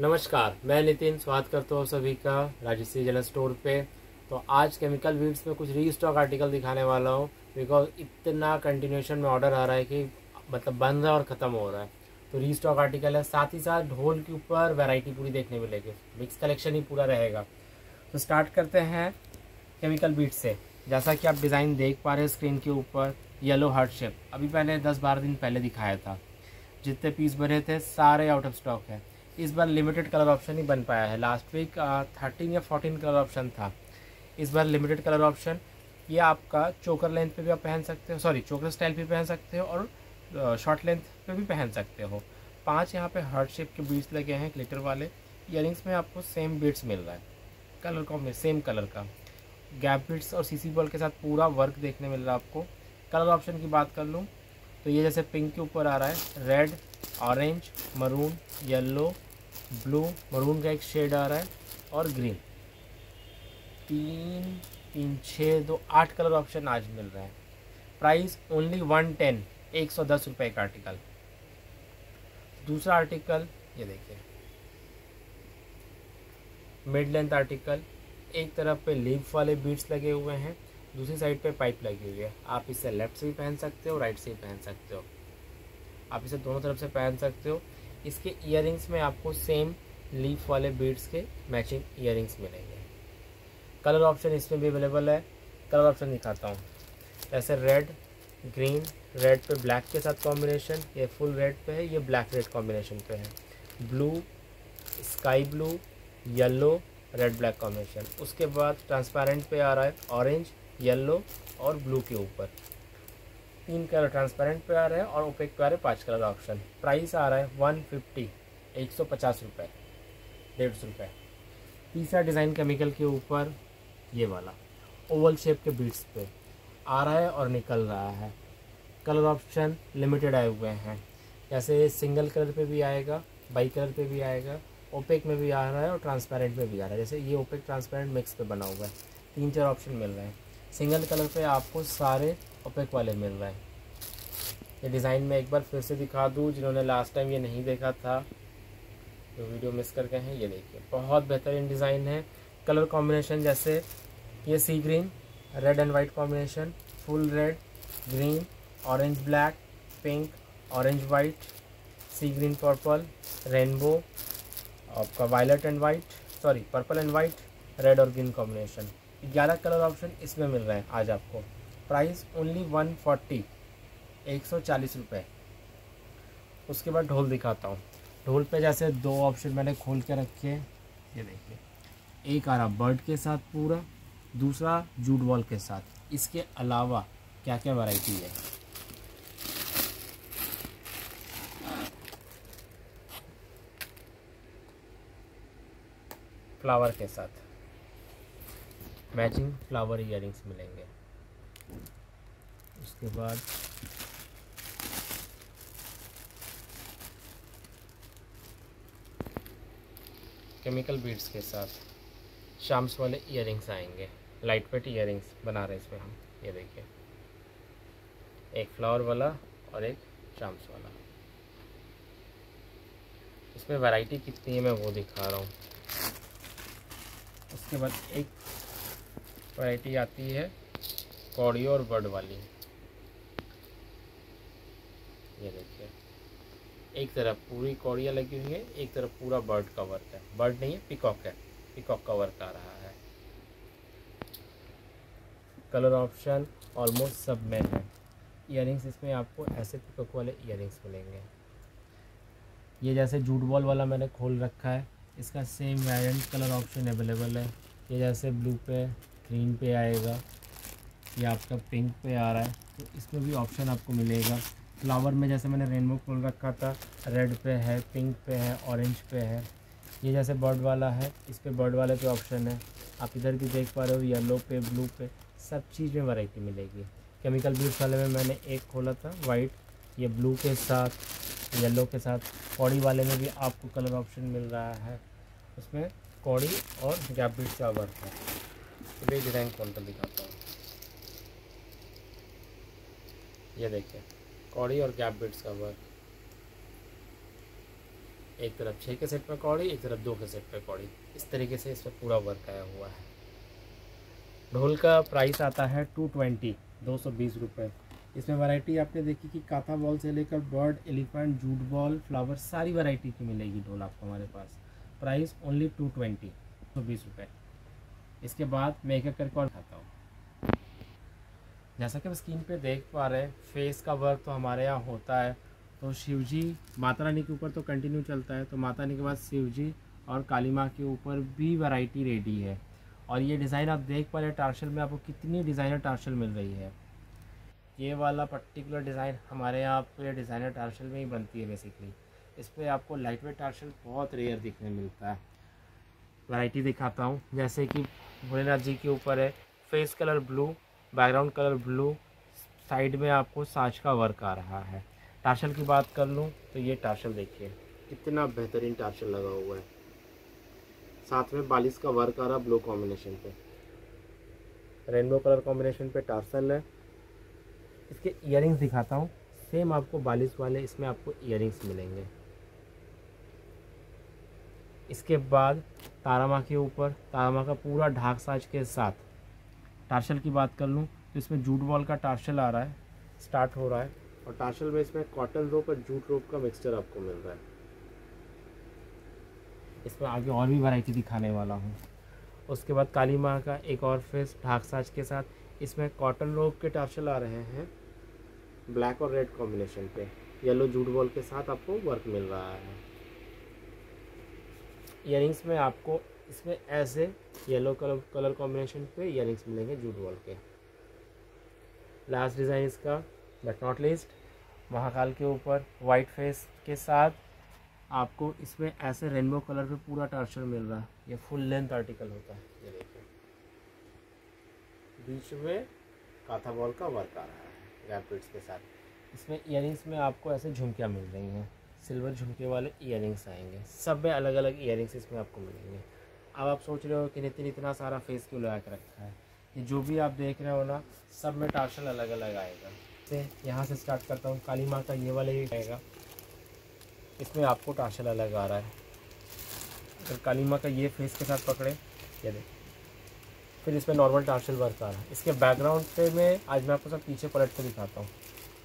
नमस्कार, मैं नितिन, स्वागत करता हूँ सभी का राजश्री जनरल स्टोर पे। तो आज केमिकल वीड्स में कुछ रीस्टॉक आर्टिकल दिखाने वाला हूँ बिकॉज़ इतना कंटिन्यूशन में ऑर्डर आ रहा है कि मतलब बंद है और ख़त्म हो रहा है। तो रीस्टॉक आर्टिकल है, साथ ही साथ ढोल के ऊपर वैरायटी पूरी देखने मिलेगी। मिक्स कलेक्शन ही पूरा रहेगा। तो स्टार्ट करते हैं केमिकल बीट से। जैसा कि आप डिज़ाइन देख पा रहे हैं स्क्रीन के ऊपर येलो हार्ट शेप अभी पहले दस बारह दिन पहले दिखाया था। जितने पीस भरे थे, सारे आउट ऑफ़ स्टॉक है। इस बार लिमिटेड कलर ऑप्शन ही बन पाया है। लास्ट वीक थर्टीन या फोर्टीन कलर ऑप्शन था। इस बार लिमिटेड कलर ऑप्शन ये आपका चोकर लेंथ पे भी आप पहन सकते हो। सॉरी चोकर स्टाइल भी पहन सकते हो और शॉर्ट लेंथ पे भी पहन सकते हो। पाँच यहाँ पे हार्ट शेप के बीट्स लगे हैं ग्लिटर वाले। इयर में आपको सेम बीट्स मिल रहा है। कलर कॉम्बे सेम कलर का। गैप बीट्स और सीसी बॉल के साथ पूरा वर्क देखने मिल रहा है आपको। कलर ऑप्शन की बात कर लूँ तो ये जैसे पिंक के ऊपर आ रहा है। Red orange maroon yellow blue maroon का एक शेड आ रहा है और ग्रीन तीन तीन छः दो, आठ कलर ऑप्शन आज मिल रहे हैं. प्राइस ओनली वन टेन एक सौ दस रुपये का आर्टिकल दूसरा आर्टिकल ये देखिए. मिड लेंथ आर्टिकल एक तरफ़ पे लीफ वाले बीड्स लगे हुए हैं, दूसरी साइड पे पाइप लगी हुई है. आप इसे लेफ़्ट से भी पहन सकते हो राइट से भी पहन सकते हो. आप इसे दोनों तरफ़ से पहन सकते हो. इसके इयर में आपको सेम लीफ वाले बीड्स के मैचिंग इयर मिलेंगे। कलर ऑप्शन इसमें भी अवेलेबल है। कलर ऑप्शन दिखाता हूँ। जैसे रेड ग्रीन रेड पे ब्लैक के साथ कॉम्बिनेशन ये फुल रेड पे है, ये ब्लैक रेड कॉम्बिनेशन पे है। Blue sky blue yellow red black combination उसके बाद ट्रांसपेरेंट पे आ रहा है ऑरेंज येलो और ब्लू के ऊपर। तीन कलर ट्रांसपेरेंट पे आ रहे हैं और ओपेक पे आ रहे हैं पाँच कलर ऑप्शन प्राइस आ रहा है वन फिफ्टी एक सौ पचास रुपये डेढ़ सौ रुपये तीसरा डिज़ाइन केमिकल के ऊपर ये वाला ओवल शेप के बीट्स पे आ रहा है और निकल रहा है. कलर ऑप्शन लिमिटेड आए हुए हैं. जैसे सिंगल कलर पे भी आएगा बाई कलर पे भी आएगा ओपेक में भी आ रहा है और ट्रांसपेरेंट में भी आ रहा है. जैसे ये ओपेक ट्रांसपेरेंट मिक्स पे बना हुआ है. तीन चार ऑप्शन मिल रहे हैं. सिंगल कलर पे आपको सारे ओपेक वाले मिल रहे हैं। ये डिज़ाइन मैं एक बार फिर से दिखा दूँ, जिन्होंने लास्ट टाइम ये नहीं देखा था, जो वीडियो मिस करके हैं, ये देखिए। बहुत बेहतरीन डिज़ाइन है। कलर कॉम्बिनेशन जैसे ये sea green red and white combination full red green orange black pink orange white sea green purple rainbow आपका violet and white sorry purple and white red और ग्रीन कॉम्बिनेशन ग्यारह colour option इसमें मिल रहे हैं आज आपको। प्राइस ओनली वन फोर्टी, एक सौ चालीस रुपये उसके बाद ढोल दिखाता हूँ। ढोल पे जैसे दो ऑप्शन मैंने खोल के रखे हैं। ये देखिए। एक आ रहा बर्ड के साथ पूरा, दूसरा जूट बॉल के साथ। इसके अलावा क्या क्या वैरायटी है? फ्लावर के साथ। मैचिंग फ्लावर इयर मिलेंगे। उसके बाद केमिकल बीड्स के साथ शाम्स वाले इयर आएँगे। लाइट वेट इयर बना रहे हैं इसमें हम। ये देखिए। एक फ्लावर वाला और एक शाम्स वाला। इसमें वैरायटी कितनी है मैं वो दिखा रहा हूँ। उसके बाद एक वैरायटी आती है। कौड़ी और बर्ड वाली। ये देखिए। एक तरफ़ पूरी कौड़ियाँ लगी हुई है, एक तरफ़ पूरा बर्ड का वर्क है। बर्ड नहीं है, पिकॉक है। पिकॉक का वर्क आ रहा है। कलर ऑप्शन ऑलमोस्ट सब में है। इयर इसमें आपको ऐसे पिकॉक वाले इयर मिलेंगे। ये जैसे जूट बॉल वाला मैंने खोल रखा है, इसका same variant colour option available है। ये जैसे ब्लू पे ग्रीन पे आएगा। ये आपका पिंक पे आ रहा है। तो इसमें भी ऑप्शन आपको मिलेगा। फ्लावर में जैसे मैंने रेनबो खोल रखा था रेड पे है पिंक पे है ऑरेंज पे है। ये जैसे बर्ड वाला है, इस पर बर्ड वाले पे ऑप्शन है। आप इधर भी देख पा रहे हो येलो पे ब्लू पे, सब चीज़ में वैरायटी मिलेगी। केमिकल ब्लूस वाले में मैंने एक खोला था वाइट ये ब्लू के साथ येलो के साथ। कौड़ी वाले में भी आपको कलर ऑप्शन मिल रहा है। उसमें कौड़ी और गैप वर्क है। तो डिज़ाइन खोल कर दिखाता हूँ। ये देखिए, कौड़ी और गैप बिट्स का वर्क एक तरफ़ छः के सेट पर कौड़ी, एक तरफ़ दो के सेट पर कौड़ी। इस तरीके से इस पर पूरा वर्क आया हुआ है। ढोल का प्राइस आता है टू ट्वेंटी दो सौ बीस रुपये इसमें वैरायटी आपने देखी कि काथा बॉल से लेकर bird elephant jute ball flower सारी वैरायटी की मिलेगी ढोल आपको हमारे पास। प्राइस ओनली टू ट्वेंटी सौ बीस रुपये इसके बाद मैं एक एक करके और खाता हूँ। जैसा कि हम स्क्रीन पे देख पा रहे हैं फेस का वर्क तो हमारे यहाँ होता है। तो शिव जी माता रानी के ऊपर तो कंटिन्यू चलता है तो माता रानी के बाद शिव जी और काली माँ के ऊपर भी वैरायटी रेडी है। और ये डिज़ाइन आप देख पा रहे हैं, टार्शल में आपको कितनी डिज़ाइनर टार्शल मिल रही है। ये वाला पर्टिकुलर डिज़ाइन हमारे यहाँ पे डिज़ाइनर टार्शल में ही बनती है बेसिकली इस पर आपको लाइट वेट टार्शल बहुत रेयर दिखने मिलता है। वैरायटी दिखाता हूँ, जैसे कि भोलेनाथ जी के ऊपर है face colour blue background colour blue, side में आपको साज का वर्क आ रहा है। टार्शल की बात कर लूँ तो ये टार्शल देखिए। कितना बेहतरीन टार्शल लगा हुआ है। साथ में बालिश का वर्क आ रहा ब्लू कॉम्बिनेशन पे। रेनबो कलर कॉम्बिनेशन पे टार्सल है। इसके इयरिंग्स दिखाता हूँ। सेम आपको बालिश वाले, इसमें आपको इयरिंग्स मिलेंगे। इसके बाद तारामा के ऊपर, तारामा का पूरा ढाक साज के साथ टार्शल की बात कर लूँ तो इसमें जूट बॉल का टार्शल आ रहा है स्टार्ट हो रहा है। और टार्शल में इसमें कॉटन रोप और जूट रोप का मिक्सचर आपको मिल रहा है। इसमें आगे और भी वैरायटी दिखाने वाला हूँ। उसके बाद काली माँ का एक और फेस ढाक साज के साथ इसमें कॉटन रोप के टार्शल आ रहे हैं। ब्लैक और रेड कॉम्बिनेशन पे येलो जूट बॉल के साथ आपको वर्क मिल रहा है। इयरिंग्स में आपको इसमें ऐसे येलो कलर कलर कॉम्बिनेशन पे इयरिंग्स मिलेंगे जूट वॉल के। लास्ट डिज़ाइन इसका बट नॉट लीस्ट महाकाल के ऊपर वाइट फेस के साथ आपको इसमें ऐसे रेनबो कलर पे पूरा टार्चर मिल रहा है। ये फुल लेंथ आर्टिकल होता है। ये देखिए। बीच में काथा बॉल का वर्क आ रहा है गैप के साथ। इसमें इयरिंग्स में आपको ऐसे झुमकियाँ मिल रही हैं। सिल्वर झुमके वाले इयरिंग्स आएँगे। सब में अलग अलग इयरिंग्स इसमें आपको मिलेंगे। अब आप सोच रहे हो कि नितिन इतना सारा फेस क्यों लगा के रखा है? कि जो भी आप देख रहे हो ना, सब में टार्शल अलग अलग आएगा। से यहाँ से स्टार्ट करता हूँ, काली माँ का ये वाला ही आएगा। इसमें आपको टार्शल अलग आ रहा है। अगर काली माँ का ये फेस के साथ पकड़े, ये देख। फिर इसमें नॉर्मल टार्शल वर्क आ रहा है। इसके बैकग्राउंड पे मैं आज मैं आपको सब पीछे पलट कर दिखाता हूँ।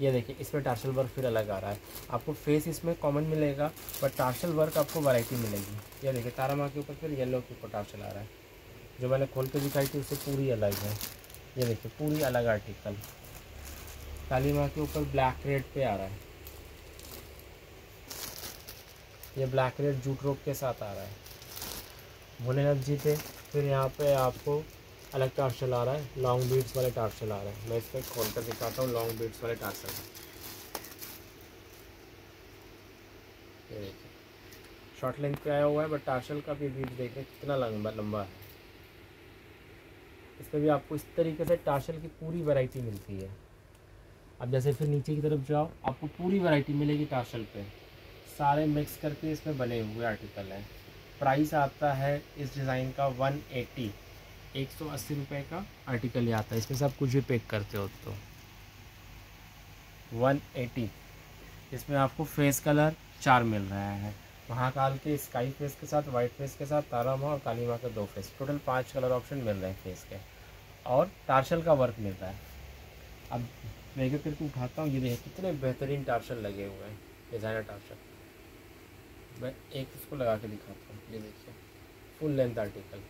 ये देखिए, इसमें टार्शल वर्क फिर अलग आ रहा है। आपको फेस इसमें कॉमन मिलेगा बट टार्शल वर्क आपको वैरायटी मिलेगी। ये देखिए, तारा माँ के ऊपर फिर येलो के ऊपर टार्शल आ रहा है। जो मैंने खोल के दिखाई थी, उससे पूरी अलग है। ये देखिए, पूरी अलग आर्टिकल काली माँ के ऊपर ब्लैक रेड पे आ रहा है। ये ब्लैक रेड जूट रोप के साथ आ रहा है। भोलेनाथ जी पे फिर यहाँ पे आपको अलग टार्शल आ रहा है लॉन्ग बीट्स वाले टार्शल आ रहे हैं। मैं इस पर खोल कर दिखाता हूँ लॉन्ग बीट्स वाले देखिए। शॉर्ट लेंथ पे आया हुआ है बट टार्शल का भी बीट देख कितना लंबा लंबा है। इस पर भी आपको इस तरीके से टार्शल की पूरी वैरायटी मिलती है। अब जैसे फिर नीचे की तरफ़ जाओ, आपको पूरी वैरायटी मिलेगी टार्शल पे। सारे मिक्स करके इसमें बने हुए आर्टिकल हैं। प्राइस आता है इस डिज़ाइन का वन एट्टी एक सौ अस्सी रुपये का आर्टिकल ये आता है। इसमें से आप कुछ भी पैक करते हो तो। वन एटी इसमें आपको फेस कलर चार मिल रहा है। महाकाल के स्काई फेस के साथ वाइट फेस के साथ, तारा माँ और काली माँ के दो फेस टोटल पाँच कलर ऑप्शन मिल रहे हैं फेस के। और टार्शल का वर्क मिल रहा है। अब मैं एक करके उठाता हूँ। ये देखिए कितने बेहतरीन टार्शल लगे हुए हैं। डिज़ाइनर टार्शल मैं एक इसको लगा के दिखाता हूँ। ये देखिए फुल लेंथ आर्टिकल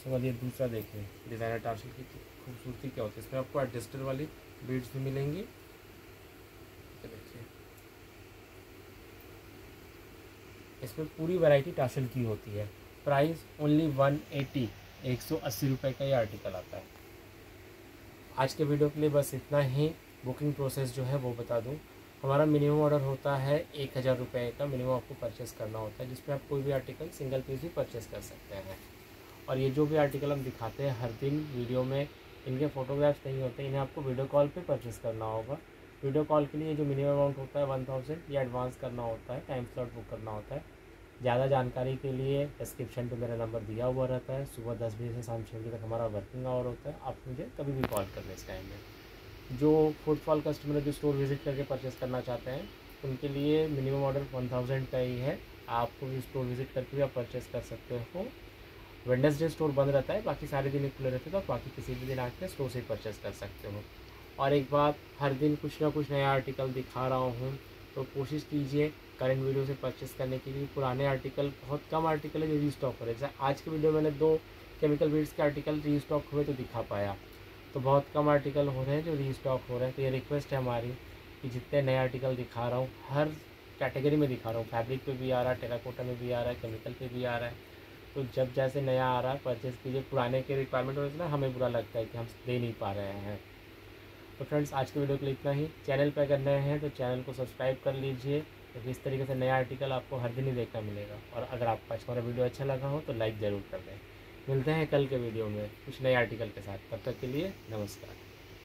उसके ये दूसरा देखिए डिज़ाइनर टार्शल की खूबसूरती क्या होती है। इसमें आपको एडजस्टर वाली बीड्स भी मिलेंगी। देखिए। इसमें पूरी वैरायटी टार्शल की होती है। प्राइस ओनली वन एटी एक सौ अस्सी रुपये का ये आर्टिकल आता है। आज के वीडियो के लिए बस इतना ही। बुकिंग प्रोसेस जो है वो बता दूँ। हमारा मिनिमम ऑर्डर होता है एक हज़ार रुपये का। मिनिमम आपको परचेस करना होता है, जिसमें आप कोई भी आर्टिकल सिंगल पीस भी परचेस कर सकते हैं। और ये जो भी आर्टिकल हम दिखाते हैं हर दिन वीडियो में, इनके फ़ोटोग्राफ्स नहीं होते, इन्हें आपको वीडियो कॉल पे परचेस करना होगा। वीडियो कॉल के लिए जो मिनिमम अमाउंट होता है वन थाउज़ेंड ये एडवांस करना होता है टाइम स्लॉट बुक करना होता है। ज़्यादा जानकारी के लिए डिस्क्रिप्शन पे मेरा नंबर दिया हुआ रहता है। सुबह दस बजे से शाम छः बजे तक हमारा वर्किंग आवर होता है। आप मुझे कभी भी कॉल कर लें इस टाइम में। जो फुटफॉल कस्टमर जो स्टोर विज़िट करके परचेस करना चाहते हैं, उनके लिए मिनिमम ऑर्डर वन थाउज़ेंड का ही है। आपको भी स्टोर विज़िट करके भी आप परचेस कर सकते हो। वेडनेसडे स्टोर बंद रहता है, बाकी सारे दिन खुले रहते हैं तो बाकी किसी भी दिन आके स्टोर से परचेस कर सकते हो। और एक बात, हर दिन कुछ ना कुछ नया आर्टिकल दिखा रहा हूँ तो कोशिश कीजिए करंट वीडियो से परचेस करने के लिए। पुराने आर्टिकल बहुत कम आर्टिकल है जो रीस्टॉक हो रहे हैं। जैसे आज के वीडियो मैंने दो केमिकल बीड्स के आर्टिकल रीस्टॉक हुए तो दिखा पाया। तो बहुत कम आर्टिकल हो रहे हैं जो रीस्टॉक हो रहे हैं। तो ये रिक्वेस्ट है हमारी कि जितने नए आर्टिकल दिखा रहा हूँ, हर कैटेगरी में दिखा रहा हूँ। फैब्रिक पे भी आ रहा है टेराकोटा में भी आ रहा है केमिकल पे भी आ रहा है। तो जब जैसे नया आ रहा है परचेज़ कीजिए, पुराने के रिक्वायरमेंट होने से ना हमें बुरा लगता है कि हम दे नहीं पा रहे हैं। तो फ्रेंड्स आज के वीडियो के लिए इतना ही। चैनल पर अगर नए हैं तो चैनल को सब्सक्राइब कर लीजिए, क्योंकि तो इस तरीके से नया आर्टिकल आपको हर दिन ही देखना मिलेगा। और अगर आपको आज हमारा वीडियो अच्छा लगा हो तो लाइक ज़रूर कर दें। मिलते हैं कल के वीडियो में कुछ नए आर्टिकल के साथ। तब तक के लिए नमस्कार।